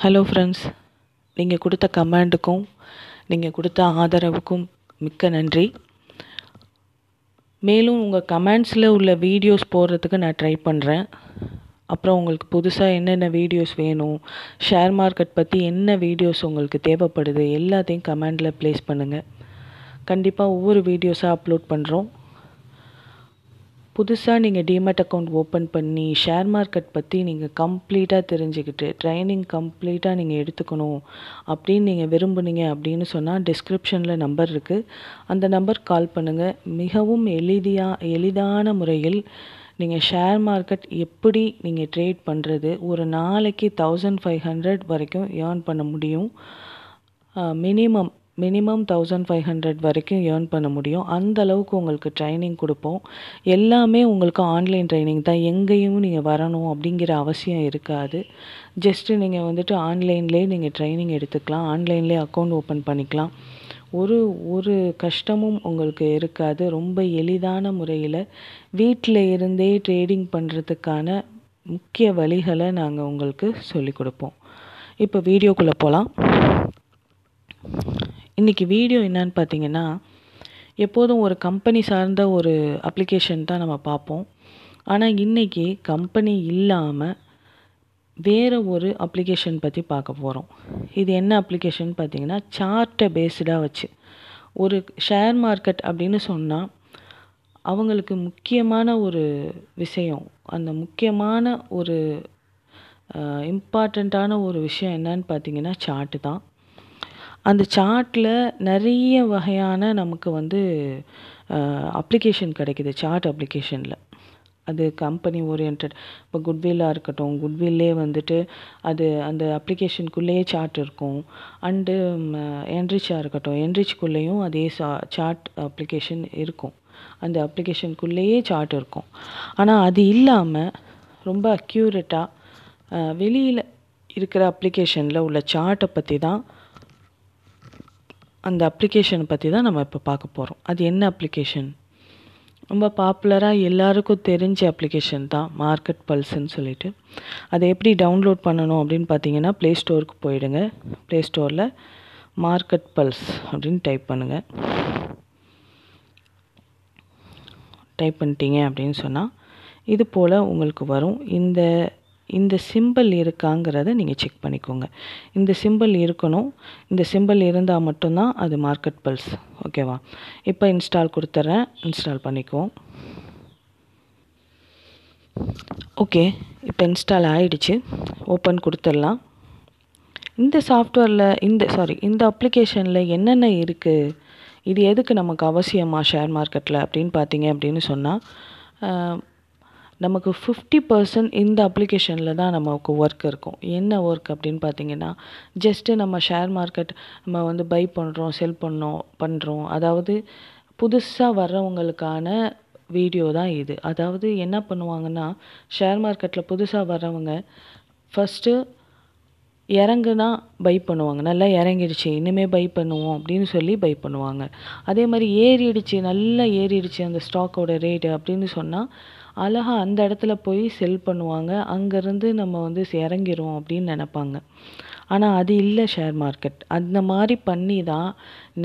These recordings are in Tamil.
ஹலோ ஃப்ரெண்ட்ஸ் நீங்கள் கொடுத்த கமெண்டுக்கும் நீங்கள் கொடுத்த ஆதரவுக்கும் மிக்க நன்றி. மேலும் உங்கள் கமெண்ட்ஸில் உள்ள வீடியோஸ் போடுறதுக்கு நான் ட்ரை பண்ணுறேன் அப்புறம் உங்களுக்கு புதுசாக என்னென்ன வீடியோஸ் வேணும் ஷேர் மார்க்கெட் பற்றி என்ன வீடியோஸ் உங்களுக்கு தேவைப்படுது எல்லாத்தையும் கமெண்டில் ப்ளேஸ் பண்ணுங்கள் கண்டிப்பாக ஒவ்வொரு வீடியோஸாக அப்லோட் பண்ணுறோம் புதுசாக நீங்கள் டிமெட் அக்கௌண்ட் ஓப்பன் பண்ணி ஷேர் மார்க்கெட் பற்றி நீங்கள் கம்ப்ளீட்டாக தெரிஞ்சுக்கிட்டு ட்ரைனிங் கம்ப்ளீட்டாக நீங்கள் எடுத்துக்கணும் அப்படின்னு நீங்கள் விரும்புனீங்க அப்படின்னு சொன்னால் டிஸ்கிரிப்ஷனில் நம்பர் இருக்குது அந்த நம்பர் கால் பண்ணுங்கள் மிகவும் எளிதியாக எளிதான முறையில் நீங்கள் ஷேர் மார்க்கெட் எப்படி நீங்கள் ட்ரேட் பண்ணுறது ஒரு நாளைக்கு தௌசண்ட் ஃபைவ் ஹண்ட்ரட் வரைக்கும் ஏர்ன் பண்ண முடியும். Minimum minimum thousand five hundred வரைக்கும் ஏர்ன் பண்ண முடியும். அந்த அளவுக்கு உங்களுக்கு ட்ரைனிங் கொடுப்போம். எல்லாமே உங்களுக்கு ஆன்லைன் ட்ரைனிங் தான். எங்கேயும் நீங்கள் வரணும் அப்படிங்கிற அவசியம் இருக்காது. ஜஸ்ட்டு நீங்கள் வந்துட்டு ஆன்லைன்லேயே நீங்கள் ட்ரைனிங் எடுத்துக்கலாம். ஆன்லைன்லேயே அக்கௌண்ட் ஓப்பன் பண்ணிக்கலாம். ஒரு ஒரு கஷ்டமும் உங்களுக்கு இருக்காது. ரொம்ப எளிதான முறையில் வீட்டில் இருந்தே ட்ரேடிங் பண்ணுறதுக்கான முக்கிய வழிகளை நாங்கள் உங்களுக்கு சொல்லிக் கொடுப்போம். இப்போ வீடியோக்குள்ளே போகலாம் இன்றைக்கி வீடியோ என்னன்னு பார்த்தீங்கன்னா எப்போதும் ஒரு கம்பெனி சார்ந்த ஒரு அப்ளிகேஷன் தான் நம்ம பார்ப்போம். ஆனால் இன்றைக்கி கம்பெனி இல்லாமல் வேறு ஒரு அப்ளிகேஷன் பற்றி பார்க்க போகிறோம் இது என்ன அப்ளிகேஷன் பார்த்தீங்கன்னா சார்ட்டை பேஸ்டாக வச்சு. ஒரு ஷேர் மார்க்கெட் அப்படின்னு சொன்னால் அவங்களுக்கு முக்கியமான ஒரு விஷயம் அந்த முக்கியமான ஒரு இம்பார்ட்டண்ட்டான ஒரு விஷயம் என்னன்னு பார்த்தீங்கன்னா சார்ட்டு தான். அந்த சார்ட்டில் நிறைய வகையான நமக்கு வந்து அப்ளிகேஷன் கிடைக்குது சார்ட் அப்ளிகேஷனில் அது கம்பெனி ஓரியன்ட் இப்போ குட்வில்லாக இருக்கட்டும் குட்வில்லே வந்துட்டு அது அந்த அப்ளிகேஷனுக்குள்ளேயே சார்ட் இருக்கும். அண்டு என்ரிச்சாக இருக்கட்டும் என்ரிச்குள்ளேயும் அதே சா சார்ட் அப்ளிகேஷன் இருக்கும். அந்த அப்ளிகேஷனுக்குள்ளேயே சார்ட் இருக்கும். ஆனால் அது இல்லாமல் ரொம்ப அக்யூரேட்டாக வெளியில் இருக்கிற அப்ளிகேஷனில் உள்ள சார்ட்டை பற்றி தான் அந்த அப்ளிகேஷனை பற்றி தான் நம்ம இப்போ பார்க்க போகிறோம் அது என்ன அப்ளிகேஷன் ரொம்ப பாப்புலராக எல்லாருக்கும் தெரிஞ்ச அப்ளிகேஷன் தான் மார்க்கெட் பல்ஸ்ன்னு சொல்லிட்டு. அதை எப்படி டவுன்லோட் பண்ணணும் அப்படின்னு பார்த்தீங்கன்னா ப்ளே ஸ்டோருக்கு போயிடுங்க. ப்ளே ஸ்டோரில் மார்க்கெட் பல்ஸ் அப்படின்னு டைப் பண்ணுங்கள் டைப் பண்ணிட்டீங்க அப்படின்னு சொன்னால் இது போல் உங்களுக்கு வரும். இந்த இந்த சிம்பிள் இருக்காங்கிறத நீங்கள் செக் பண்ணிக்கோங்க. இந்த சிம்பிள் இருக்கணும். இந்த சிம்பிள் இருந்தால் மட்டும்தான் அது மார்க்கெட் பல்ஸ் ஓகேவா இப்போ இன்ஸ்டால் கொடுத்துட்றேன் இன்ஸ்டால் பண்ணிக்குவோம். ஓகே இப்போ இன்ஸ்டால் ஆகிடுச்சு ஓப்பன் கொடுத்துடலாம். இந்த சாஃப்ட்வேரில் இந்த சாரி இந்த அப்ளிகேஷனில் என்னென்ன இருக்குது இது எதுக்கு நமக்கு அவசியமாக ஷேர் மார்க்கெட்டில் அப்படின்னு பார்த்தீங்க அப்படின்னு சொன்னால் நமக்கு ஃபிஃப்டி பர்சன்ட் இந்த அப்ளிகேஷனில் தான் நமக்கு ஒர்க் இருக்கும். என்ன ஒர்க் அப்படின்னு பார்த்தீங்கன்னா ஜஸ்ட்டு நம்ம ஷேர் மார்க்கெட் நம்ம வந்து பை பண்ணுறோம் செல் பண்ணோம் பண்ணுறோம் அதாவது புதுசாக வர்றவங்களுக்கான வீடியோ தான் இது. அதாவது என்ன பண்ணுவாங்கன்னா ஷேர் மார்க்கெட்டில் புதுசாக வர்றவங்க ஃபஸ்ட்டு இறங்குனா பை பண்ணுவாங்க. நல்லா இறங்கிடுச்சு இனிமேல் பை பண்ணுவோம் அப்படின்னு சொல்லி பை பண்ணுவாங்க. அதே மாதிரி ஏறிடுச்சு நல்லா ஏறிடுச்சு அந்த ஸ்டாக்கோட ரேட்டு அப்படின்னு சொன்னால் அழகாக அந்த இடத்துல போய் செல் பண்ணுவாங்க. அங்கேருந்து நம்ம வந்து இறங்கிரும் அப்படின்னு நினப்பாங்க. ஆனால் அது இல்லை ஷேர் மார்க்கெட் அந்த மாதிரி பண்ணி தான்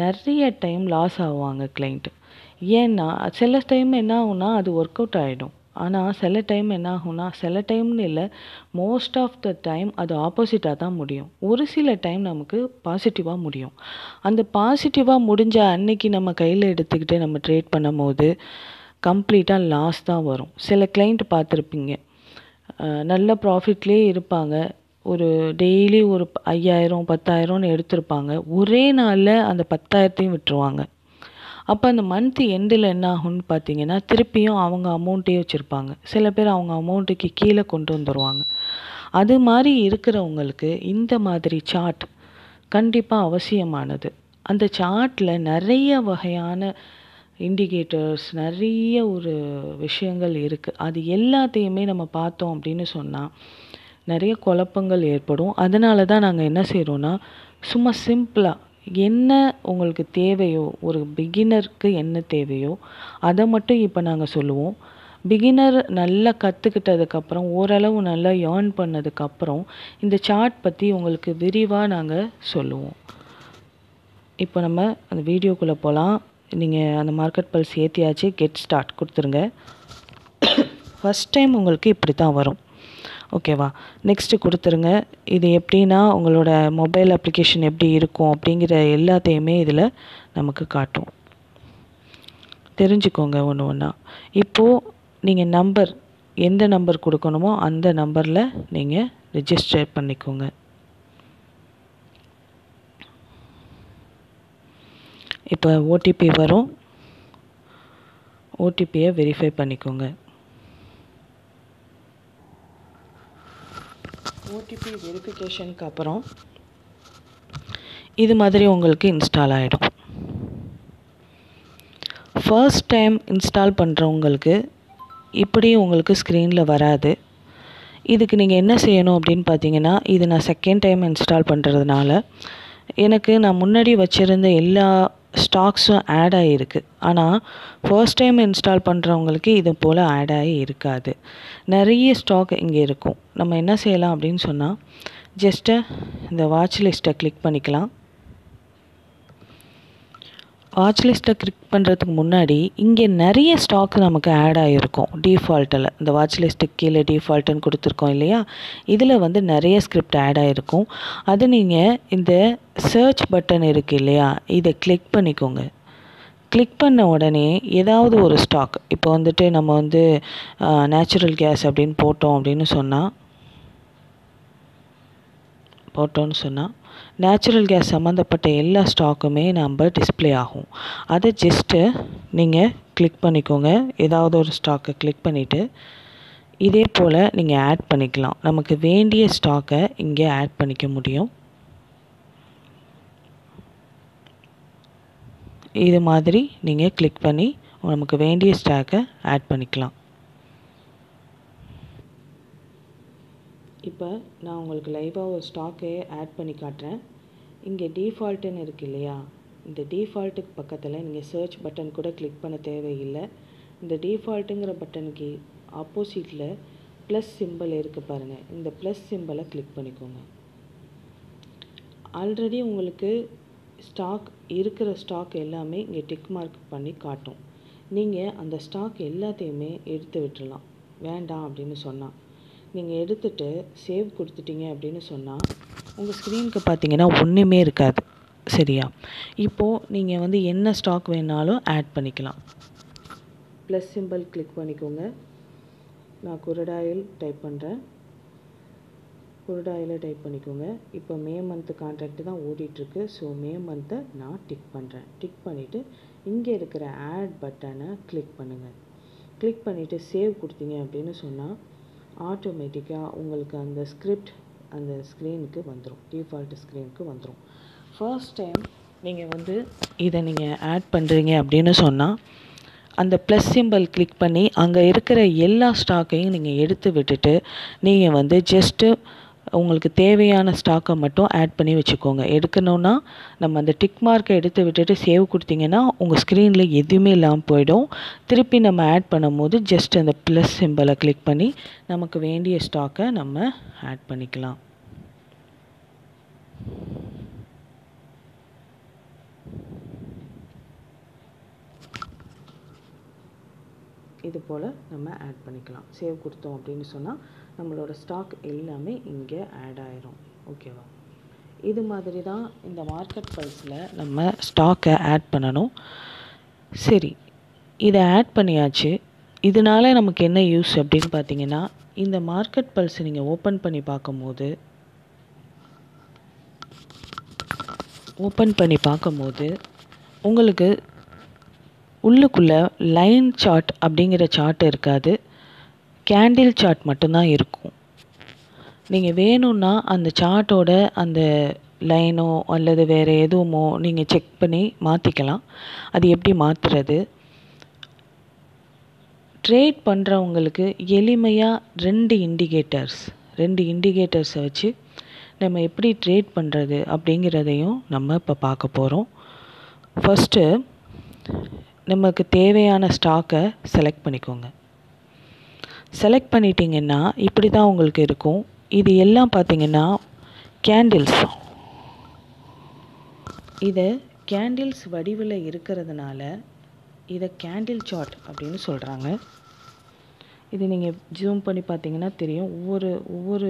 நிறைய டைம் லாஸ் ஆவாங்க கிளைண்ட்டு ஏன்னா சில டைம் என்ன ஆகும்னா அது ஒர்க் அவுட் ஆகிடும் ஆனால் சில டைம் என்ன ஆகும்னா சில டைம்னு இல்லை மோஸ்ட் ஆஃப் த டைம் அது ஆப்போசிட்டாக தான் முடியும். ஒரு சில டைம் நமக்கு பாசிட்டிவாக முடியும். அந்த பாசிட்டிவாக முடிஞ்ச அன்னைக்கு நம்ம கையில் எடுத்துக்கிட்டு நம்ம ட்ரேட் பண்ணும் போது கம்ப்ளீட்டாக லாஸ் தான் வரும். சில கிளைண்ட் பார்த்துருப்பீங்க. நல்ல ப்ராஃபிட்லேயே இருப்பாங்க. ஒரு டெய்லி ஒரு ஐயாயிரம் பத்தாயிரம்னு எடுத்திருப்பாங்க. ஒரே நாளில் அந்த பத்தாயிரத்தையும் விட்டுருவாங்க. அப்போ அந்த மந்த் எண்டில் என்ன ஆகும்னு பார்த்தீங்கன்னா திருப்பியும் அவங்க அமௌண்ட்டே வச்சுருப்பாங்க. சில பேர் அவங்க அமௌண்ட்டுக்கு கீழே கொண்டு வந்துடுவாங்க அது மாதிரி இருக்கிறவங்களுக்கு இந்த மாதிரி சார்ட் கண்டிப்பாக அவசியமானது. அந்த சார்ட்டில் நிறைய வகையான இண்டிகேட்டர்ஸ் நிறைய ஒரு விஷயங்கள் இருக்குது அது எல்லாத்தையுமே நம்ம பார்த்தோம் அப்படின்னு சொன்னால் நிறைய குழப்பங்கள் ஏற்படும். அதனால தான் நாங்கள் என்ன செய்கிறோன்னா சும்மா சிம்பிளாக என்ன உங்களுக்கு தேவையோ ஒரு பிகினருக்கு என்ன தேவையோ அதை மட்டும் இப்போ நாங்கள் சொல்லுவோம். பிகினர் நல்லா கற்றுக்கிட்டதுக்கப்புறம் ஓரளவு நல்லா ஏர்ன் பண்ணதுக்கப்புறம் இந்த சார்ட் பற்றி உங்களுக்கு விரிவாக நாங்கள் சொல்லுவோம். இப்போ நம்ம அந்த வீடியோக்குள்ளே போகலாம் நீங்கள் அந்த மார்க்கெட் பல்ஸ் ஏற்றியாச்சு கெட் ஸ்டார்ட் கொடுத்துருங்க. ஃபஸ்ட் டைம் உங்களுக்கு இப்படி தான் வரும் ஓகேவா நெக்ஸ்ட்டு கொடுத்துருங்க. இது எப்படின்னா உங்களோட மொபைல் அப்ளிகேஷன் எப்படி இருக்கும் அப்படிங்கிற எல்லாத்தையுமே இதில் நமக்கு காட்டும். தெரிஞ்சுக்கோங்க ஒன்று ஒன்றா இப்போது நீங்கள் நம்பர் எந்த நம்பர் கொடுக்கணுமோ அந்த நம்பரில் நீங்கள் ரிஜிஸ்டர் பண்ணிக்கோங்க. இப்போ ஓடிபி வரும். ஓடிபியை வெரிஃபை பண்ணிக்கோங்க. ஓடிபி வெரிஃபிகேஷனுக்கு அப்புறம் இது மாதிரி உங்களுக்கு இன்ஸ்டால் ஆகிடும் ஃபர்ஸ்ட் டைம் இன்ஸ்டால் பண்ணுறவங்களுக்கு இப்படி உங்களுக்கு ஸ்க்ரீனில் வராது. இதுக்கு நீங்கள் என்ன செய்யணும் அப்படின்னு பார்த்தீங்கன்னா இது நான் செகண்ட் டைம் இன்ஸ்டால் பண்ணுறதுனால எனக்கு நான் முன்னாடி வச்சுருந்த எல்லா ஸ்டாக்ஸும் ஆட் ஆகிருக்கு ஆனால் ஃபர்ஸ்ட் டைம் இன்ஸ்டால் பண்ணுறவங்களுக்கு இது போல் ஆட் ஆகி இருக்காது. நிறைய ஸ்டாக் இங்கே இருக்கும். நம்ம என்ன செய்யலாம் அப்படின்னு சொன்னால் ஜஸ்ட்டு இந்த வாட்ச் லிஸ்ட்டை கிளிக் பண்ணிக்கலாம். வாட்ச் லிஸ்ட்டை கிளிக் பண்ணுறதுக்கு முன்னாடி இங்கே நிறைய ஸ்டாக் நமக்கு ஆட் ஆகிருக்கும் டிஃபால்ட்டில் இந்த வாட்ச் லிஸ்ட்டுக்கு கீழே டிஃபால்ட்டுன்னு கொடுத்துருக்கோம் இல்லையா? இதில் வந்து நிறைய ஸ்கிரிப்ட் ஆட் ஆகிருக்கும் அது நீங்கள் இந்த சர்ச் பட்டன் இருக்குது இல்லையா? இதை கிளிக் பண்ணிக்கோங்க. கிளிக் பண்ண உடனே ஏதாவது ஒரு ஸ்டாக் இப்போ வந்துட்டு நம்ம வந்து நேச்சுரல் கேஸ் அப்படின்னு போட்டோம் அப்படின்னு சொன்னால் போட்டோன்னு சொன்னால் நேச்சுரல் கேஸ் சம்மந்தப்பட்ட எல்லா ஸ்டாக்குமே நம்ம டிஸ்பிளே ஆகும். அதை ஜஸ்ட்டு நீங்கள் கிளிக் பண்ணிக்கோங்க. ஏதாவது ஒரு ஸ்டாக்கை கிளிக் பண்ணிவிட்டு இதே போல் நீங்கள் ஆட் பண்ணிக்கலாம். நமக்கு வேண்டிய ஸ்டாக்கை இங்கே ஆட் பண்ணிக்க முடியும். இது மாதிரி நீங்கள் கிளிக் பண்ணி நமக்கு வேண்டிய ஸ்டாக்கை ஆட் பண்ணிக்கலாம். இப்போ நான் உங்களுக்கு லைவாக ஒரு ஸ்டாக்கே ஆட் பண்ணி காட்டுறேன். இங்கே டிஃபால்ட்டுன்னு இருக்கு இல்லையா? இந்த டிஃபால்ட்டுக்கு பக்கத்தில் நீங்கள் சர்ச் பட்டன் கூட கிளிக் பண்ண தேவையில்லை. இந்த டிஃபால்ட்டுங்கிற பட்டனுக்கு ஆப்போசிட்டில் ப்ளஸ் சிம்பிள் இருக்குது பாருங்கள் இந்த ப்ளஸ் சிம்பிளை கிளிக் பண்ணிக்கோங்க. ஆல்ரெடி உங்களுக்கு ஸ்டாக் இருக்கிற ஸ்டாக் எல்லாமே இங்கே டிக் மார்க் பண்ணி காட்டும். நீங்கள் அந்த ஸ்டாக் எல்லாத்தையுமே எடுத்து விட்டுடலாம் வேண்டாம் அப்படின்னு சொன்னால் நீங்கள் எடுத்துகிட்டு சேவ் கொடுத்துட்டீங்க அப்படின்னு சொன்னால் உங்கள் ஸ்க்ரீனுக்கு பார்த்தீங்கன்னா ஒன்றுமே இருக்காது. சரியா? இப்போது நீங்கள் வந்து என்ன ஸ்டாக் வேணாலும் ஆட் பண்ணிக்கலாம். ப்ளஸ் சிம்பிள் கிளிக் பண்ணிக்கோங்க. நான் குரடாயில் டைப் பண்ணுறேன் குரடாயில் டைப் பண்ணிக்கோங்க. இப்போ மே மந்த்து கான்ட்ராக்ட் தான் ஓடிட்டுருக்கு. ஸோ மே மந்த்தை நான் டிக் பண்ணுறேன் டிக் பண்ணிவிட்டு இங்கே இருக்கிற ஆட் பட்டனை கிளிக் பண்ணுங்கள் கிளிக் பண்ணிவிட்டு சேவ் கொடுத்தீங்க அப்படின்னு சொன்னால் ஆட்டோமேட்டிக்காக உங்களுக்கு அந்த ஸ்கிரிப்ட் அந்த ஸ்க்ரீனுக்கு வந்துடும் டிஃபால்ட் ஸ்க்ரீனுக்கு வந்துடும் ஃபர்ஸ்ட் டைம் நீங்கள் வந்து இதை நீங்கள் ஆட் பண்ணுறீங்க அப்படின்னு சொன்னால் அந்த ப்ளஸ் சிம்பிள் கிளிக் பண்ணி அங்கே இருக்கிற எல்லா ஸ்டாக்கையும் நீங்கள் எடுத்து விட்டுட்டு நீங்கள் வந்து ஜஸ்ட்டு உங்களுக்கு தேவையான ஸ்டாக்கை மட்டும் ஆட் பண்ணி வச்சுக்கோங்க. எடுக்கணுன்னா நம்ம அந்த டிக் மார்க்கை எடுத்து விட்டுட்டு சேவ் கொடுத்தீங்கன்னா உங்கள் ஸ்க்ரீனில் எதுவுமே இல்லாமல் போயிடும். திருப்பி நம்ம ஆட் பண்ணும்போது ஜஸ்ட் அந்த ப்ளஸ் சிம்பிளை கிளிக் பண்ணி நமக்கு வேண்டிய ஸ்டாக்கை நம்ம ஆட் பண்ணிக்கலாம். இது போல் நம்ம ஆட் பண்ணிக்கலாம். சேவ் கொடுத்தோம் அப்படின்னு சொன்னால் நம்மளோட ஸ்டாக் எல்லாமே இங்கே ஆட் ஆயிரும். ஓகேவா இது மாதிரி தான் இந்த மார்க்கெட் ப்ரைஸில் நம்ம ஸ்டாக்கை ஆட் பண்ணணும். சரி இதை ஆட் பண்ணியாச்சு. இதனால நமக்கு என்ன யூஸ் அப்படின்னு பார்த்தீங்கன்னா இந்த மார்க்கெட் பல்ஸ் நீங்கள் ஓப்பன் பண்ணி பார்க்கும்போது ஓப்பன் பண்ணி பார்க்கும்போது உங்களுக்கு உள்ளுக்குள்ளே லைன் சார்ட் அப்படிங்கிற சார்ட் இருக்காது. கேண்டில் சார்ட் மட்டும்தான் இருக்கும். நீங்கள் வேணும்னா அந்த சார்ட்டோட அந்த லைனோ அல்லது வேறு எதுவுமோ நீங்கள் செக் பண்ணி மாற்றிக்கலாம் அது எப்படி மாற்றுறது ட்ரேட் பண்ணுறவங்களுக்கு எளிமையாக ரெண்டு இண்டிகேட்டர்ஸ் ரெண்டு இண்டிகேட்டர்ஸை வச்சு நம்ம எப்படி ட்ரேட் பண்ணுறது அப்படிங்கிறதையும் நம்ம இப்போ பார்க்க போகிறோம் ஃபஸ்ட்டு நமக்கு தேவையான ஸ்டாக்கை செலக்ட் பண்ணிக்கோங்க. செலக்ட் பண்ணிட்டீங்கன்னா இப்படி தான் உங்களுக்கு இருக்கும். இது எல்லாம் பார்த்தீங்கன்னா கேண்டில்ஸ் இதை கேண்டில்ஸ் வடிவில் இருக்கிறதுனால இதை கேண்டில் சாட் அப்படின்னு சொல்கிறாங்க இது நீங்கள் ஜூம் பண்ணி பார்த்தீங்கன்னா தெரியும். ஒவ்வொரு ஒவ்வொரு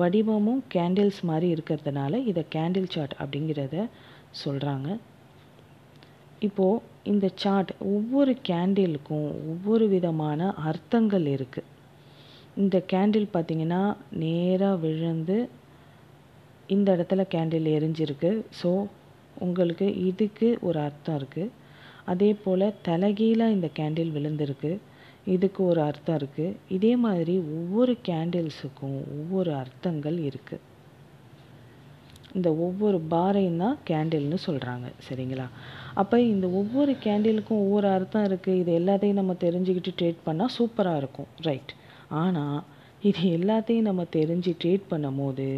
வடிவமும் கேண்டில்ஸ் மாதிரி இருக்கிறதுனால இதை கேண்டில் சாட் அப்படிங்கிறத சொல்கிறாங்க இப்போது இந்த சார்ட் ஒவ்வொரு கேண்டிலுக்கும் ஒவ்வொரு விதமான அர்த்தங்கள் இருக்குது இந்த கேண்டில் பார்த்தீங்கன்னா நேராக விழுந்து இந்த இடத்துல கேண்டில் எரிஞ்சிருக்கு. ஸோ உங்களுக்கு இதுக்கு ஒரு அர்த்தம் இருக்குது அதே போல் தலைகீழாக இந்த கேண்டில் விழுந்திருக்கு. இதுக்கு ஒரு அர்த்தம் இருக்குது இதே மாதிரி ஒவ்வொரு கேண்டில்ஸுக்கும் ஒவ்வொரு அர்த்தங்கள் இருக்குது இந்த ஒவ்வொரு பாரையும் தான் கேண்டில்னு சொல்கிறாங்க சரிங்களா? அப்போ இந்த ஒவ்வொரு கேண்டிலுக்கும் ஒவ்வொரு அர்த்தம் இருக்குது இது எல்லாத்தையும் நம்ம தெரிஞ்சுக்கிட்டு ட்ரேட் பண்ணால் சூப்பராக இருக்கும். ரைட் ஆனால் இது எல்லாத்தையும் நம்ம தெரிஞ்சு ட்ரேட் பண்ணும் போது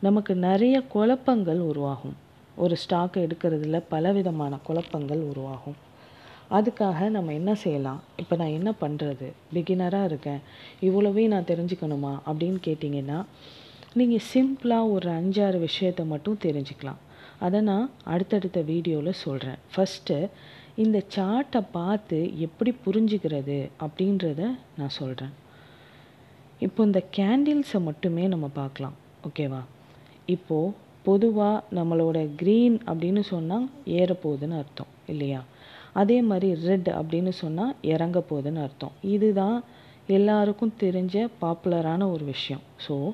நமக்கு நிறைய குழப்பங்கள் உருவாகும். ஒரு ஸ்டாக் எடுக்கிறதுல பலவிதமான குழப்பங்கள் உருவாகும். அதுக்காக நம்ம என்ன செய்யலாம்? இப்போ நான் என்ன பண்ணுறது பிகினராக இருக்கேன். இவ்வளோவே நான் தெரிஞ்சுக்கணுமா? அப்படின்னு கேட்டிங்கன்னா நீங்கள் சிம்பிளாக ஒரு அஞ்சாறு விஷயத்தை மட்டும் தெரிஞ்சுக்கலாம். அதை நான் அடுத்தடுத்த வீடியோவில் சொல்கிறேன் ஃபஸ்ட்டு இந்த சார்ட்டை பார்த்து எப்படி புரிஞ்சுக்கிறது அப்படின்றத நான் சொல்கிறேன் இப்போ இந்த கேண்டில்ஸை மட்டுமே நம்ம பார்க்கலாம் ஓகேவா இப்போது பொதுவாக நம்மளோட க்ரீன் அப்படின்னு சொன்னால் ஏறப்போகுதுன்னு அர்த்தம் இல்லையா? அதே மாதிரி ரெட் அப்படின்னு சொன்னால் இறங்க போகுதுன்னு அர்த்தம். இதுதான் எல்லாருக்கும் தெரிஞ்ச பாப்புலரான ஒரு விஷயம். ஸோ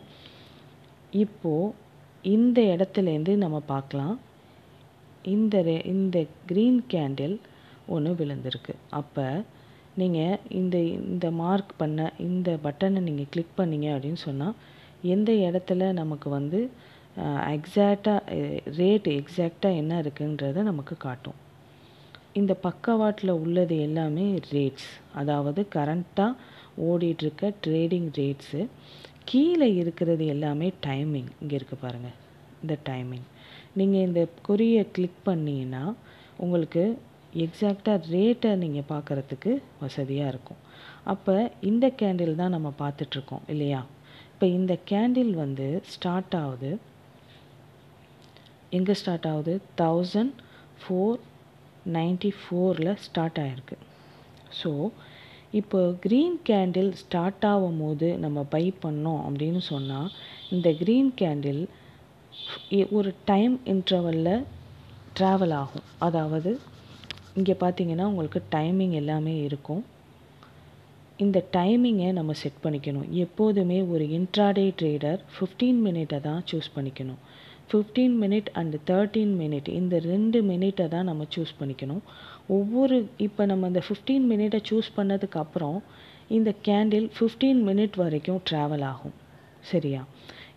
இப்போது இந்த இடத்துலேருந்து நம்ம பார்க்கலாம். இந்த ரெ- இந்த க்ரீன் கேண்டில் ஒன்று விழுந்திருக்கு. அப்போ நீங்கள் இந்த இந்த மார்க் பண்ண இந்த பட்டனை நீங்கள் கிளிக் பண்ணீங்க அப்படின்னு சொன்னால் எந்த இடத்துல நமக்கு வந்து எக்ஸாக்டாக ரேட் எக்ஸாக்டாக என்ன இருக்குன்றத நமக்கு காட்டும். இந்த பக்கவாட்டில் உள்ளது எல்லாமே ரேட்ஸ் அதாவது கரண்ட்டாக ஓடிட்டுருக்க ட்ரேடிங் ரேட்ஸு கீழே இருக்கிறது எல்லாமே டைமிங் இங்கே இருக்குது பாருங்கள் இந்த டைமிங் நீங்கள் இந்த குறியை கிளிக் பண்ணீங்கன்னா உங்களுக்கு எக்ஸாக்டாக ரேட்டை நீங்கள் பார்க்குறதுக்கு வசதியாக இருக்கும். அப்போ இந்த கேண்டில் தான் நம்ம பார்த்துட்ருக்கோம் இல்லையா? இப்போ இந்த கேண்டில் வந்து ஸ்டார்ட் ஆகுது. எங்கே ஸ்டார்ட் ஆகுது? தௌசண்ட் ஃபோர் நைன்ட்டி ஃபோரில் ஸ்டார்ட் ஆகிருக்கு ஸோ இப்போ க்ரீன் கேண்டில் ஸ்டார்ட் ஆகும் போது நம்ம பை பண்ணோம் அப்படின்னு சொன்னால் இந்த க்ரீன் கேண்டில் ஒரு டைம் இன்டர்வலில் ட்ராவல் ஆகும். அதாவது இங்கே பார்த்தீங்கன்னா உங்களுக்கு டைமிங் எல்லாமே இருக்கும். இந்த டைமிங்கை நம்ம செட் பண்ணிக்கணும். எப்போதுமே ஒரு இன்ட்ராடே ட்ரேடர் ஃபிஃப்டீன் மினிட்டை தான் சூஸ் பண்ணிக்கணும். Fifteen minute and thirteen minute இந்த ரெண்டு மினிட்டை தான் நம்ம சூஸ் பண்ணிக்கணும். ஒவ்வொரு இப்போ நம்ம இந்த ஃபிஃப்டீன் மினிட்டை சூஸ் பண்ணதுக்கப்புறம் இந்த கேண்டில் ஃபிஃப்டீன் மினிட் வரைக்கும் ட்ராவல் ஆகும். சரியா?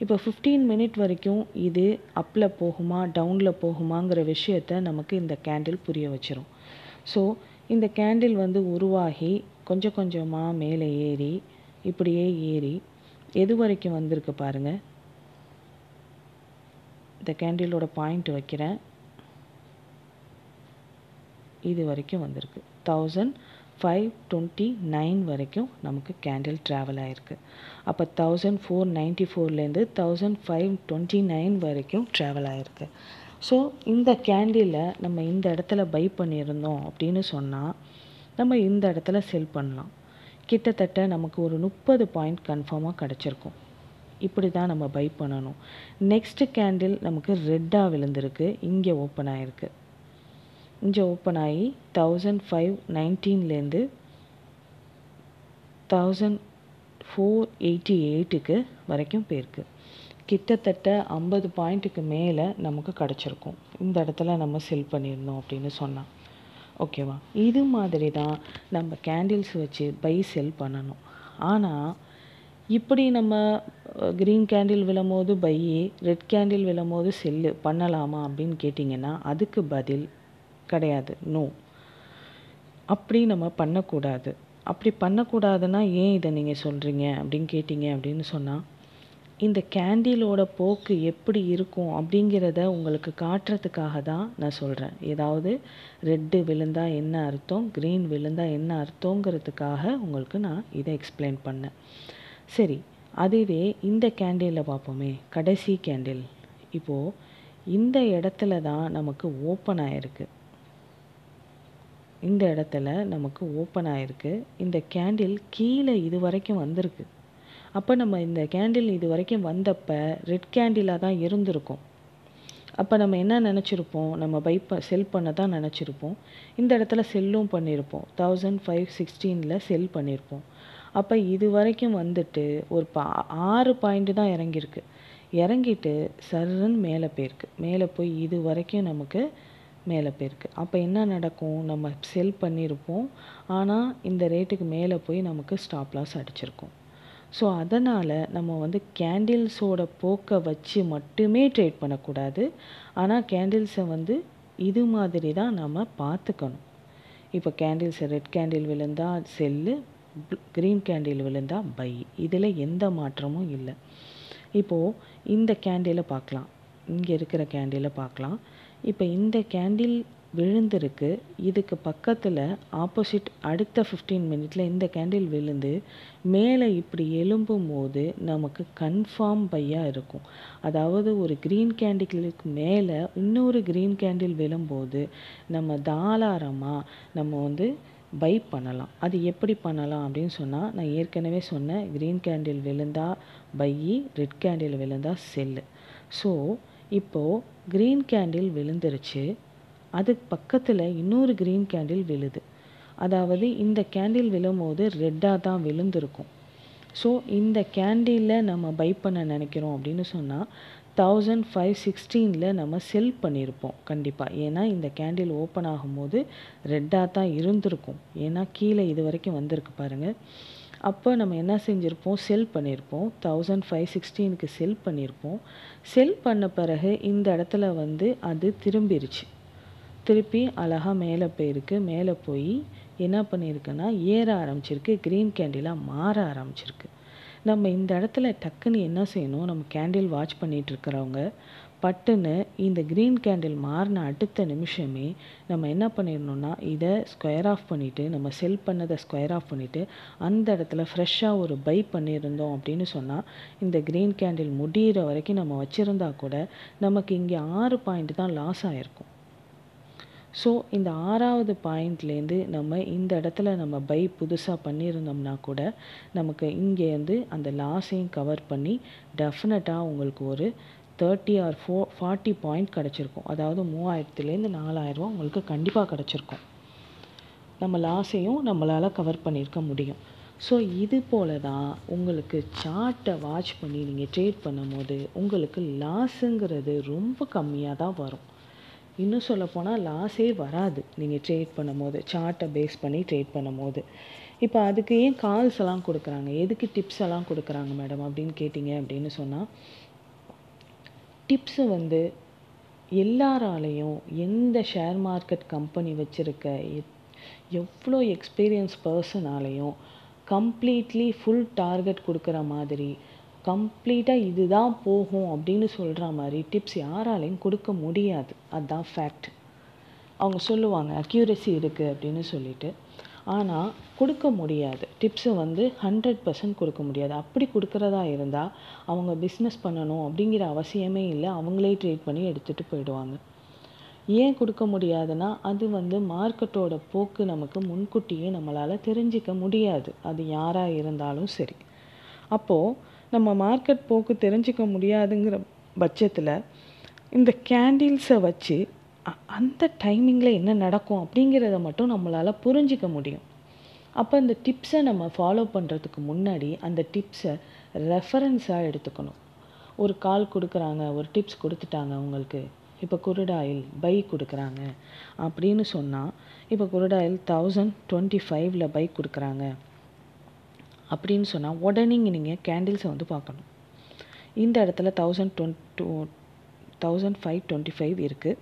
இப்போ ஃபிஃப்டீன் மினிட் வரைக்கும் இது அப்பில் போகுமா டவுனில் போகுமாங்கிற விஷயத்த நமக்கு இந்த கேண்டில் புரிய வச்சிரும். ஸோ இந்த கேண்டில் வந்து உருவாகி கொஞ்சம் கொஞ்சமாக மேலே ஏறி இப்படியே ஏறி எது வரைக்கும் வந்திருக்கு பாருங்கள் இந்த கேண்டிலோட பாயிண்ட் வைக்கிறேன். இது வரைக்கும் வந்திருக்கு. தௌசண்ட் ஃபைவ் டுவெண்ட்டி நைன் வரைக்கும் நமக்கு கேண்டில் ட்ராவல் ஆகிருக்கு அப்போ தௌசண்ட் ஃபோர் நைன்ட்டி ஃபோர்லேருந்து தௌசண்ட் ஃபைவ் டுவெண்ட்டி நைன் வரைக்கும் ட்ராவல் ஆகிருக்கு ஸோ இந்த கேண்டிலை நம்ம இந்த இடத்துல பை பண்ணியிருந்தோம் அப்படின்னு சொன்னால் நம்ம இந்த இடத்துல செல் பண்ணலாம். கிட்டத்தட்ட நமக்கு ஒரு முப்பது பாயிண்ட் கன்ஃபார்மாக கிடச்சிருக்கும். இப்படி தான் நம்ம பை பண்ணணும். நெக்ஸ்ட்டு கேண்டில் நமக்கு ரெட்டாக விழுந்திருக்கு. இங்கே ஓப்பன் ஆகிருக்கு இங்கே ஓப்பன் ஆகி தௌசண்ட் ஃபைவ் நைன்டீன்லேருந்து தௌசண்ட் ஃபோர் எயிட்டி எயிட்டுக்கு வரைக்கும் போயிருக்கு. கிட்டத்தட்ட ஐம்பது பாயிண்ட்டுக்கு மேலே நமக்கு கிடச்சிருக்கும். இந்த இடத்துல நம்ம செல் பண்ணியிருந்தோம் அப்படின்னு சொன்னால் ஓகேவா இது மாதிரி தான் நம்ம கேண்டில்ஸ் வச்சு பை செல் பண்ணணும். ஆனால் இப்படி நம்ம க்ரீன் கேண்டில் விழும்போது பை ரெட் கேண்டில் விழும்போது செல்லு பண்ணலாமா அப்படின்னு கேட்டிங்கன்னா அதுக்கு பதில் கிடையாது. நோ அப்படி நம்ம பண்ணக்கூடாது. அப்படி பண்ணக்கூடாதுன்னா ஏன் இதை நீங்கள் சொல்கிறீங்க அப்படின்னு கேட்டிங்க அப்படின்னு சொன்னால் இந்த கேண்டிலோட போக்கு எப்படி இருக்கும் அப்படிங்கிறத உங்களுக்கு காட்டுறதுக்காக தான் நான் சொல்கிறேன் ஏதாவது ரெட்டு விழுந்தா என்ன அர்த்தம் க்ரீன் விழுந்தா என்ன அர்த்தங்கிறதுக்காக உங்களுக்கு நான் இதை எக்ஸ்பிளைன் பண்ணேன். சரி அதுவே இந்த கேண்டிலில் பார்ப்போமே. கடைசி கேண்டில் இப்போது இந்த இடத்துல தான் நமக்கு ஓப்பன் ஆகிருக்கு இந்த இடத்துல நமக்கு ஓப்பன் ஆகிருக்கு இந்த கேண்டில் கீழே இது வரைக்கும் வந்திருக்கு. அப்போ நம்ம இந்த கேண்டில் இது வரைக்கும் வந்தப்போ ரெட் கேண்டிலாக தான் இருந்திருக்கும். அப்போ நம்ம என்ன நினச்சிருப்போம்? நம்ம பை ப செல் பண்ண தான் நினச்சிருப்போம். இந்த இடத்துல செல்லும் பண்ணியிருப்போம் தௌசண்ட் ஃபைவ் சிக்ஸ்டீனில் செல் பண்ணியிருப்போம் அப்போ இது வரைக்கும் வந்துட்டு ஒரு பா ஆறு பாயிண்ட்டு தான் இறங்கியிருக்கு. இறங்கிட்டு சர்ன்னு மேலே போயிருக்கு. மேலே போய் இது வரைக்கும் நமக்கு மேலே போயிருக்கு. அப்போ என்ன நடக்கும்? நம்ம செல் பண்ணியிருப்போம். ஆனால் இந்த ரேட்டுக்கு மேலே போய் நமக்கு ஸ்டாப் லாஸ் அடிச்சிருக்கோம். ஸோ அதனால் நம்ம வந்து கேண்டில்ஸோட போக்கை வச்சு மட்டுமே ட்ரேட் பண்ணக்கூடாது. ஆனால் கேண்டில்ஸை வந்து இது மாதிரி தான் நம்ம பார்த்துக்கணும். இப்போ கேண்டில்ஸ் ரெட் கேண்டில் விழுந்தால் செல்லு க்ரீன் கேண்டில் விழுந்தால் பை இதில் எந்த மாற்றமும் இல்லை. இப்போது இந்த கேண்டிலை பார்க்கலாம். இங்கே இருக்கிற கேண்டிலை பார்க்கலாம். இப்போ இந்த கேண்டில் விழுந்திருக்கு. இதுக்கு பக்கத்தில் ஆப்போசிட் அடுத்த ஃபிஃப்டீன் மினிட்ல இந்த கேண்டில் விழுந்து மேலே இப்படி எழும்பும் போது நமக்கு கன்ஃபார்ம் பையாக இருக்கும். அதாவது ஒரு க்ரீன் கேண்டிலுக்கு மேலே இன்னொரு க்ரீன் கேண்டில் விழும்போது நம்ம தாராளமாக நம்ம வந்து பை பண்ணலாம். அது எப்படி பண்ணலாம் அப்படின்னு சொன்னால் நான் ஏற்கனவே சொன்னேன் க்ரீன் கேண்டில் விழுந்தா பையி ரெட் கேண்டில் விழுந்தால் செல்லு ஸோ இப்போது க்ரீன் கேண்டில் விழுந்துருச்சு. அதுக்கு பக்கத்தில் இன்னொரு க்ரீன் கேண்டில் விழுது. அதாவது இந்த கேண்டில் விழும்போது ரெட்டாக தான் விழுந்திருக்கும். ஸோ இந்த கேண்டிலில் நம்ம பை பண்ண நினைக்கிறோம் அப்படின்னு சொன்னால் தௌசண்ட் ஃபைவ் சிக்ஸ்டீனில் நம்ம செல் பண்ணியிருப்போம் கண்டிப்பாக ஏன்னா இந்த கேண்டில் ஓப்பன் ஆகும்போது ரெட்டாக தான் இருந்திருக்கும். ஏன்னா கீழே இது வரைக்கும் வந்திருக்கு பாருங்கள் அப்போ நம்ம என்ன செஞ்சுருப்போம்? செல் பண்ணியிருப்போம் தௌசண்ட் ஃபைவ் சிக்ஸ்டீனுக்கு செல் பண்ணியிருப்போம் செல் பண்ண பிறகு இந்த இடத்துல வந்து அது திரும்பிருச்சு. திருப்பி அழகாக மேலே போயிருக்கு. மேலே போய் என்ன பண்ணியிருக்குன்னா ஏற ஆரம்பிச்சிருக்கு. க்ரீன் கேண்டிலாக மாற ஆரம்பிச்சிருக்கு. நம்ம இந்த இடத்துல டக்குன்னு என்ன செய்யணும்? நம்ம கேண்டில் வாட்ச் பண்ணிகிட்டு இருக்கிறவங்க பட்டுன்னு இந்த க்ரீன் கேண்டில் மாறின அடுத்த நிமிஷமே நம்ம என்ன பண்ணிடணும்னா இதை ஸ்கொயர் ஆஃப் பண்ணிவிட்டு நம்ம செல் பண்ணதை ஸ்கொயர் ஆஃப் பண்ணிவிட்டு அந்த இடத்துல ஃப்ரெஷ்ஷாக ஒரு பை பண்ணியிருந்தோம் அப்படின்னு சொன்னால் இந்த க்ரீன் கேண்டில் முடிகிற வரைக்கும் நம்ம வச்சுருந்தா கூட நமக்கு இங்கே ஆறு பாயிண்ட் தான் லாஸ் ஆகிருக்கும் ஸோ இந்த ஆறாவது பாயிண்ட்லேருந்து நம்ம இந்த இடத்துல நம்ம பை புதுசாக பண்ணியிருந்தோம்னா கூட நமக்கு இங்கேருந்து அந்த லாஸையும் கவர் பண்ணி டெஃபினட்டாக உங்களுக்கு ஒரு thirty or four forty point கிடச்சிருக்கும். அதாவது மூவாயிரத்துலேருந்து நாலாயிரரூவா உங்களுக்கு கண்டிப்பாக கிடச்சிருக்கும். நம்ம லாஸையும் நம்மளால் கவர் பண்ணியிருக்க முடியும். ஸோ இது போல தான் உங்களுக்கு சார்ட்டை வாட்ச் பண்ணி நீங்கள் ட்ரேட் பண்ணும்போது உங்களுக்கு லாஸுங்கிறது ரொம்ப கம்மியாக தான் வரும். இன்னும் சொல்லப்போனால் லாஸே வராது. நீங்கள் ட்ரேட் பண்ணும் போது சார்ட்டை பேஸ் பண்ணி ட்ரேட் பண்ணும் போது இப்போ அதுக்கு ஏன் கால்ஸ் எல்லாம் கொடுக்குறாங்க? எதுக்கு டிப்ஸ் எல்லாம் கொடுக்குறாங்க மேடம் அப்படின்னு கேட்டிங்க அப்படின்னு சொன்னால் டிப்ஸு வந்து எல்லாராலையும் எந்த ஷேர் மார்க்கெட் கம்பெனி வச்சுருக்க எவ்வளோ எக்ஸ்பீரியன்ஸ் பர்சனாலையும் கம்ப்ளீட்லி ஃபுல் டார்கெட் கொடுக்குற மாதிரி கம்ப்ளீட்டாக இதுதான் போகும் அப்படின்னு சொல்கிற மாதிரி டிப்ஸ் யாராலையும் கொடுக்க முடியாது. அதுதான் ஃபேக்ட் அவங்க சொல்லுவாங்க அக்யூரசி இருக்குது அப்படின்னு சொல்லிட்டு. ஆனால் கொடுக்க முடியாது. டிப்ஸு வந்து ஹண்ட்ரட் பர்சன்ட் கொடுக்க முடியாது. அப்படி கொடுக்குறதா இருந்தால் அவங்க பிஸ்னஸ் பண்ணணும் அப்படிங்கிற அவசியமே இல்லை. அவங்களே ட்ரீட் பண்ணி எடுத்துகிட்டு போயிடுவாங்க. ஏன் கொடுக்க முடியாதுன்னா அது வந்து மார்க்கெட்டோட போக்கு நமக்கு முன்கூட்டியே நம்மளால் தெரிஞ்சிக்க முடியாது. அது யாராக இருந்தாலும் சரி. அப்போது நம்ம மார்க்கெட் போக்கு தெரிஞ்சிக்க முடியாதுங்கிற பட்சத்தில் இந்த கேண்டில்ஸை வச்சு அந்த டைமிங்கில் என்ன நடக்கும் அப்படிங்கிறத மட்டும் நம்மளால் புரிஞ்சிக்க முடியும். அப்போ அந்த டிப்ஸை நம்ம ஃபாலோ பண்ணுறதுக்கு முன்னாடி அந்த டிப்ஸை ரெஃபரன்ஸாக எடுத்துக்கணும். ஒரு கால் கொடுக்குறாங்க ஒரு டிப்ஸ் கொடுத்துட்டாங்க உங்களுக்கு இப்போ குருடாயில் பை கொடுக்குறாங்க அப்படின்னு சொன்னால் இப்போ குருடாயில் தௌசண்ட் டுவெண்ட்டி ஃபைவ்ல பை கொடுக்குறாங்க. அப்படின்னு சொன்னால் உடனே நீங்கள் கேண்டில்ஸை வந்து பார்க்கணும். இந்த இடத்துல thousand twenty thousand five twenty five இருக்குது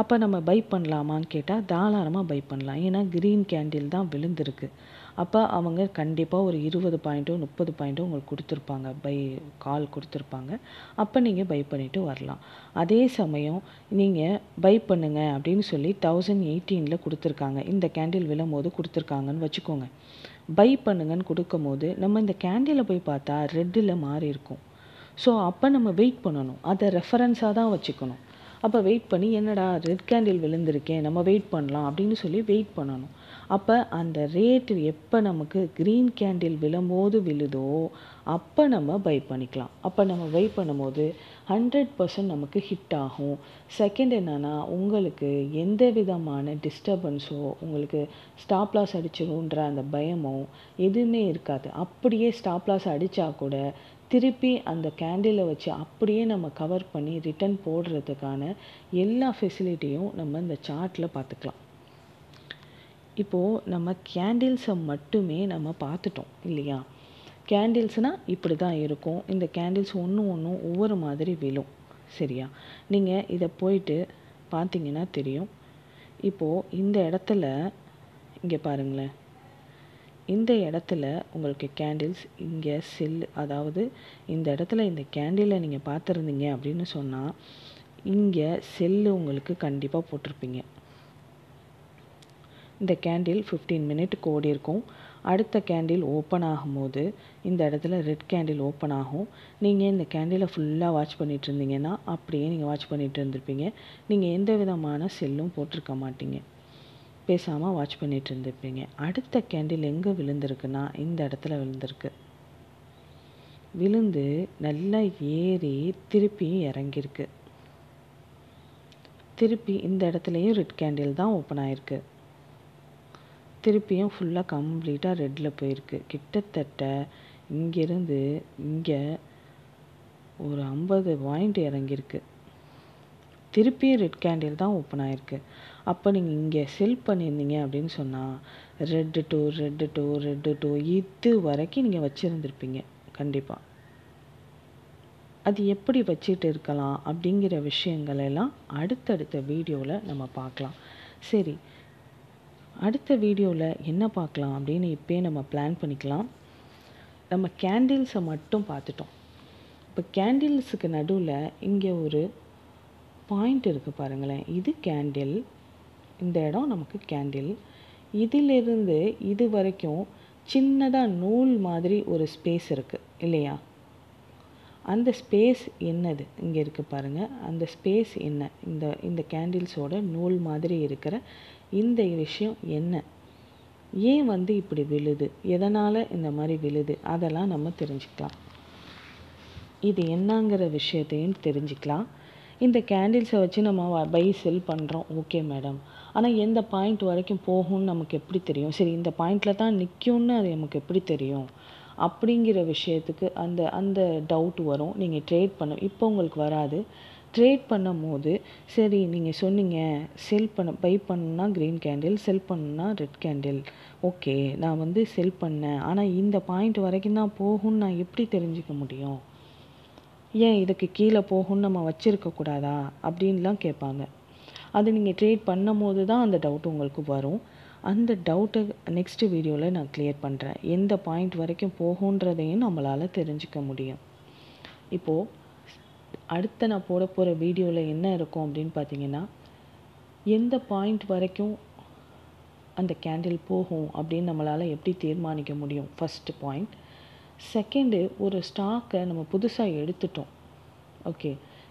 அப்போ நம்ம பை பண்ணலாமான்னு கேட்டால் தாராளமாக பை பண்ணலாம். ஏன்னா க்ரீன் கேண்டில் தான் விழுந்திருக்கு. அப்போ அவங்க கண்டிப்பாக ஒரு இருபது பாயிண்ட்டோ முப்பது பாயிண்ட்டோ உங்களுக்கு கொடுத்துருப்பாங்க. பை கால் கொடுத்துருப்பாங்க. அப்போ நீங்கள் பை பண்ணிவிட்டு வரலாம். அதே சமயம் நீங்கள் பை பண்ணுங்க அப்படின்னு சொல்லி தௌசண்ட் எயிட்டீனில் கொடுத்துருக்காங்க. இந்த கேண்டில் விழும்போது கொடுத்துருக்காங்கன்னு வச்சுக்கோங்க. பை பண்ணுங்கன்னு கொடுக்கும்போது நம்ம இந்த கேண்டிலை போய் பார்த்தா ரெட்டில் மாறி இருக்கும். ஸோ அப்போ நம்ம வெயிட் பண்ணணும். அதை ரெஃபரன்ஸாக தான் வச்சுக்கணும். அப்போ வெயிட் பண்ணி என்னடா ரெட் கேண்டில் விழுந்திருக்கேன் நம்ம வெயிட் பண்ணலாம் அப்படின்னு சொல்லி வெயிட் பண்ணணும். அப்போ அந்த ரேட்டு எப்போ நமக்கு க்ரீன் கேண்டில் விழும்போது விழுதோ அப்போ நம்ம பை பண்ணிக்கலாம். அப்போ நம்ம பை பண்ணும்போது ஹண்ட்ரட் பர்சன்ட் நமக்கு ஹிட் ஆகும். செகண்ட் என்னென்னா உங்களுக்கு எந்த விதமான டிஸ்டர்பன்ஸோ உங்களுக்கு ஸ்டாப் லாஸ் அடிச்சிருன்ற அந்த பயமோ எதுவுமே இருக்காது. அப்படியே ஸ்டாப் லாஸ் அடித்தா கூட திருப்பி அந்த கேண்டிலை வச்சு அப்படியே நம்ம கவர் பண்ணி ரிட்டன் போடுறதுக்கான எல்லா ஃபெசிலிட்டியும் நம்ம இந்த சார்ட்டில் பார்த்துக்கலாம். இப்போது நம்ம கேண்டில்ஸை மட்டுமே நம்ம பார்த்துட்டோம் இல்லையா? கேண்டில்ஸ்னால் இப்படி தான் இருக்கும். இந்த கேண்டில்ஸ் ஒன்று ஒன்றும் ஒவ்வொரு மாதிரி விழும் சரியா? நீங்கள் இதை போயிட்டு பார்த்தீங்கன்னா தெரியும். இப்போது இந்த இடத்துல இங்கே பாருங்களேன். இந்த இடத்துல உங்களுக்கு கேண்டில்ஸ் இங்கே செல் அதாவது இந்த இடத்துல இந்த கேண்டிலை நீங்கள் பார்த்துருந்தீங்க அப்படின்னு சொன்னால் இங்கே செல்லு உங்களுக்கு கண்டிப்பாக போட்டிருப்பீங்க. இந்த கேண்டில் ஃபிஃப்டீன் மினிட்டுக்கு ஓடி இருக்கும். அடுத்த கேண்டில் ஓப்பன் ஆகும்போது இந்த இடத்துல ரெட் கேண்டில் ஓப்பன் ஆகும். நீங்கள் இந்த கேண்டிலை ஃபுல்லாக வாட்ச் பண்ணிட்டு இருந்தீங்கன்னா அப்படியே நீங்கள் வாட்ச் பண்ணிட்டு இருந்திருப்பீங்க. நீங்கள் எந்த விதமான செல்லும் போட்டிருக்க மாட்டீங்க. பேசாமல் வாட்ச் பண்ணிட்டு இருந்திருப்பீங்க. அடுத்த கேண்டில் எங்கே விழுந்திருக்குன்னா இந்த இடத்துல விழுந்திருக்கு. விழுந்து நல்லா ஏறி திருப்பியும் இறங்கியிருக்கு. திருப்பி இந்த இடத்துலையும் ரெட் கேண்டில் தான் ஓப்பன் ஆயிருக்கு. திருப்பியும் ஃபுல்லாக கம்ப்ளீட்டாக ரெட்டில் போயிருக்கு. கிட்டத்தட்ட இங்கேருந்து இங்கே ஒரு ஐம்பது பாயிண்ட் இறங்கியிருக்கு. திருப்பியும் ரெட் கேண்டில் தான் ஓப்பன் ஆகிருக்கு அப்போ நீங்கள் இங்கே செல் பண்ணியிருந்தீங்க அப்படின்னு சொன்னால் red to red to red to இது வரைக்கும் நீங்கள் வச்சுருந்துருப்பீங்க. கண்டிப்பாக அது எப்படி வச்சுட்டு இருக்கலாம் அப்படிங்கிற விஷயங்களெல்லாம் அடுத்தடுத்த வீடியோவில் நம்ம பார்க்கலாம். சரி அடுத்த வீடியோவில் என்ன பார்க்கலாம் அப்படின்னு இப்போயே நம்ம பிளான் பண்ணிக்கலாம். நம்ம கேண்டில்ஸை மட்டும் பார்த்துட்டோம். இப்போ கேண்டில்ஸுக்கு நடுவில் இங்கே ஒரு பாயிண்ட் இருக்குது பாருங்களேன். இது கேண்டில் இந்த இடம் நமக்கு கேண்டில் இதிலிருந்து இது வரைக்கும் சின்னதாக நூல் மாதிரி ஒரு ஸ்பேஸ் இருக்குது இல்லையா? அந்த ஸ்பேஸ் என்னது? இங்கே இருக்குது பாருங்கள் அந்த ஸ்பேஸ் என்ன? இந்த இந்த கேண்டில்ஸோட நூல் மாதிரி இருக்கிற இந்த விஷயம் என்ன? ஏன் வந்து இப்படி விழுது? எதனால் இந்த மாதிரி விழுது? அதெல்லாம் நம்ம தெரிஞ்சுக்கலாம். இது என்னங்கிற விஷயத்தையும் தெரிஞ்சுக்கலாம். இந்த கேண்டில்ஸை வச்சு நம்ம பை செல் பண்ணுறோம் ஓகே மேடம் ஆனால் எந்த பாயிண்ட் வரைக்கும் போகும்னு நமக்கு எப்படி தெரியும்? சரி இந்த பாயிண்டில் தான் நிற்கும்னு அது நமக்கு எப்படி தெரியும்? அப்படிங்கிற விஷயத்துக்கு அந்த அந்த டவுட் வரும். நீங்கள் ட்ரேட் பண்ண இப்போ உங்களுக்கு வராது. ட்ரேட் பண்ணும் போது சரி நீங்கள் சொன்னீங்க செல் பண்ண பை பண்ணால் க்ரீன் கேண்டில் செல் பண்ணால் ரெட் கேண்டில் ஓகே நான் வந்து செல் பண்ணேன். ஆனால் இந்த பாயிண்ட் வரைக்கும் தான் போகும்னு நான் எப்படி தெரிஞ்சுக்க முடியும்? ஏன் இதுக்கு கீழே போகும்னு நம்ம வச்சுருக்கக்கூடாதா அப்படின்லாம் கேட்பாங்க. அது நீங்கள் ட்ரேட் பண்ணும் போது தான் அந்த டவுட் உங்களுக்கு வரும். அந்த டவுட்டை நெக்ஸ்ட்டு வீடியோவில் நான் கிளியர் பண்ணுறேன் எந்த பாயிண்ட் வரைக்கும் போகுன்றதையும் நம்மளால் தெரிஞ்சுக்க முடியும். இப்போது அடுத்த நான் போட போகிற வீடியோவில் என்ன இருக்கும் அப்படின்னு பார்த்தீங்கன்னா எந்த பாயிண்ட் வரைக்கும் அந்த கேண்டில் போகும் அப்படின்னு நம்மளால் எப்படி தீர்மானிக்க முடியும்? ஃபஸ்ட்டு பாயிண்ட் செகண்டு ஒரு ஸ்டாக்கை நம்ம புதுசாக எடுத்துட்டோம். ஓகே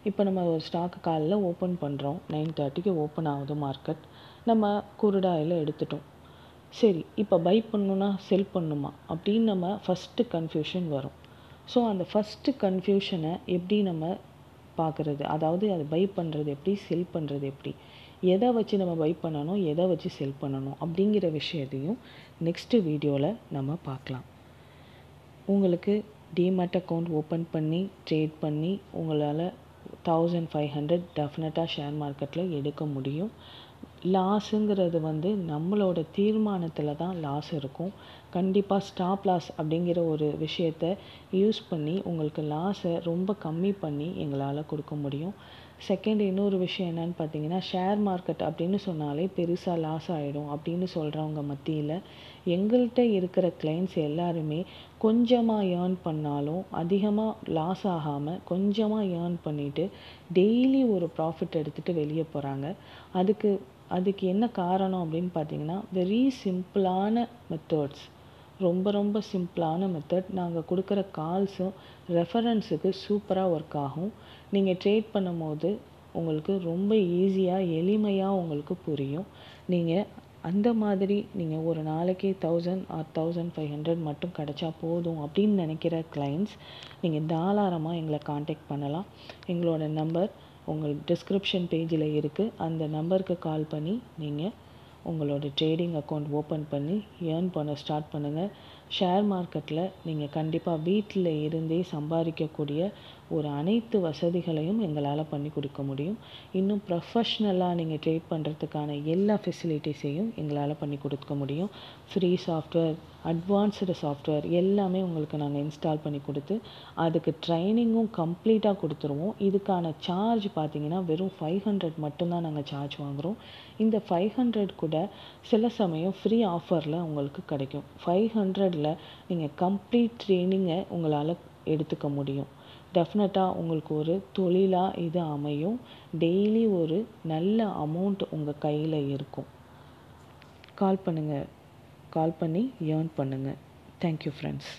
இப்போ நம்ம ஒரு ஸ்டாக்கு காலைல ஓப்பன் பண்ணுறோம் நைன் தேர்ட்டிக்கு ஓப்பன் ஆகுது மார்க்கெட் நம்ம குருடாயில் எடுத்துட்டோம். சரி இப்போ பை பண்ணணுன்னா செல் பண்ணுமா? அப்படின்னு நம்ம ஃபஸ்ட்டு கன்ஃபியூஷன் வரும். ஸோ அந்த ஃபஸ்ட்டு கன்ஃபியூஷனை எப்படி நம்ம பார்க்குறது அதாவது அதை பை பண்ணுறது எப்படி செல் பண்ணுறது எப்படி? எதை வச்சு நம்ம பை பண்ணணும்? எதை வச்சு செல் பண்ணணும்? அப்படிங்கிற விஷயத்தையும் நெக்ஸ்ட்டு வீடியோவில் நம்ம பார்க்கலாம். உங்களுக்கு டிமேட் அக்கௌண்ட் ஓப்பன் பண்ணி ட்ரேட் பண்ணி உங்களால் தௌசண்ட் ஃபைவ் ஹண்ட்ரட் டெஃபினட்டாக ஷேர் மார்க்கெட்டில் எடுக்க முடியும். லாஸுங்கிறது வந்து நம்மளோட தீர்மானத்தில் தான் லாஸ் இருக்கும். கண்டிப்பாக ஸ்டாப் லாஸ் அப்படிங்கிற ஒரு விஷயத்த யூஸ் பண்ணி உங்களுக்கு லாஸை ரொம்ப கம்மி பண்ணி எங்களால் கொடுக்க முடியும். செகண்ட் இன்னொரு விஷயம் என்னன்னு பார்த்தீங்கன்னா ஷேர் மார்க்கெட் அப்படின்னு சொன்னாலே பெருசாக லாஸ் ஆகிடும் அப்படின்னு சொல்கிறவங்க மத்தியில். எங்கள்கிட்ட இருக்கிற கிளைண்ட்ஸ் எல்லாருமே கொஞ்சமாக ஏர்ன் பண்ணாலும் அதிகமாக லாஸ் ஆகாமல் கொஞ்சமாக ஏர்ன் பண்ணிவிட்டு டெய்லி ஒரு ப்ராஃபிட் எடுத்துகிட்டு வெளியே போகிறாங்க அதுக்கு அதுக்கு என்ன காரணம் அப்படின்னு பார்த்தீங்கன்னா வெரி சிம்பிளான மெத்தட்ஸ் ரொம்ப ரொம்ப சிம்பிளான மெத்தட் நாங்கள் கொடுக்குற கால்ஸும் ரெஃபரன்ஸுக்கு சூப்பராக ஒர்க் ஆகும். நீங்கள் ட்ரேட் பண்ணும்போது உங்களுக்கு ரொம்ப ஈஸியாக எளிமையாக உங்களுக்கு புரியும். நீங்கள் அந்த மாதிரி நீங்கள் ஒரு நாளைக்கு thousand or thousand five hundred மட்டும் கிடச்சா போதும் அப்படின்னு நினைக்கிற கிளைண்ட்ஸ் நீங்கள் தாராளமாக எங்களை காண்டாக்ட் பண்ணலாம். எங்களோட நம்பர் உங்கள் டிஸ்கிரிப்ஷன் பேஜில் இருக்குது அந்த நம்பருக்கு கால் பண்ணி நீங்கள் உங்களோட ட்ரேடிங் அக்கௌண்ட் ஓப்பன் பண்ணி ஏர்ன் பண்ண ஸ்டார்ட் பண்ணுங்கள் ஷேர் மார்க்கெட்டில் நீங்கள் கண்டிப்பாக வீட்டில் இருந்தே சம்பாதிக்கக்கூடிய ஒரு அனைத்து வசதிகளையும் எங்களால் பண்ணி கொடுக்க முடியும். இன்னும் ப்ரொஃபஷ்னலாக நீங்கள் ட்ரேட் பண்ணுறதுக்கான எல்லா ஃபெசிலிட்டிஸையும் எங்களால் பண்ணி கொடுக்க முடியும். ஃப்ரீ சாஃப்ட்வேர் அட்வான்ஸ்டு சாஃப்ட்வேர் எல்லாமே உங்களுக்கு நாங்கள் இன்ஸ்டால் பண்ணி கொடுத்து அதுக்கு ட்ரைனிங்கும் கம்ப்ளீட்டாக கொடுத்துருவோம். இதுக்கான சார்ஜ் பார்த்தீங்கன்னா வெறும் ஃபைவ் ஹண்ட்ரட் மட்டும்தான் நாங்கள் சார்ஜ் வாங்குகிறோம் இந்த ஃபைவ் ஹண்ட்ரட் கூட சில சமயம் ஃப்ரீ ஆஃபரில் உங்களுக்கு கிடைக்கும். ஃபைவ் ஹண்ட்ரடில் நீங்கள் கம்ப்ளீட் ட்ரைனிங்கை உங்களால் எடுத்துக்க முடியும். டெஃபினட்டாக உங்களுக்கு ஒரு தொழிலாக இது அமையும். டெய்லி ஒரு நல்ல அமௌண்ட் உங்கள் கையில் இருக்கும். கால் பண்ணுங்கள் கால் பண்ணி ஏர்ன் பண்ணுங்கள் தேங்க்யூ ஃப்ரெண்ட்ஸ்